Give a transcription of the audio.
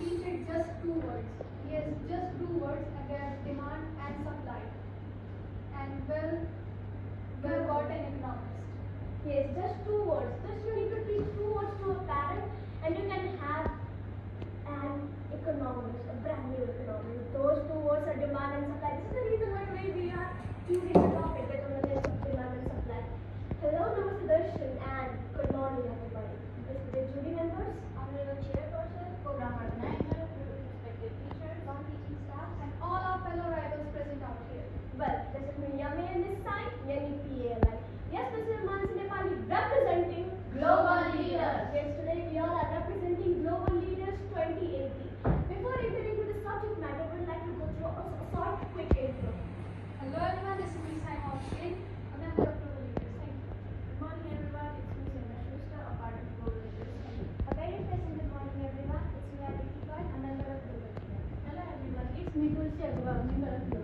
and just two words. Yes, just two words there's demand and supply. And well, well got an economist. Yes, just two words. Just you need to teach two words to a parent and you can have an economist, a brand new economist. Those two words are demand and supply. This is the reason why we are choosing the topic of demand and supply. Hello, Namaste Darshan and good morning everybody. Yani PALI. Yes, this is Mansi Nepali representing Global Leaders. Yes, today we all are representing Global Leaders 2080. Before entering into the subject matter, we'd like to go through a, a short, quick intro. Hello everyone, this is Simon Austin, a member of Global Leaders. Thank you. Good morning, everyone. It's me, Sandra Schuster, a part of Global Leaders. A very pleasant good morning, everyone. It's me, Aditi Bhatt, a member of Global Leaders. Hello everyone, it's me Tulsi Agarwal, member of Global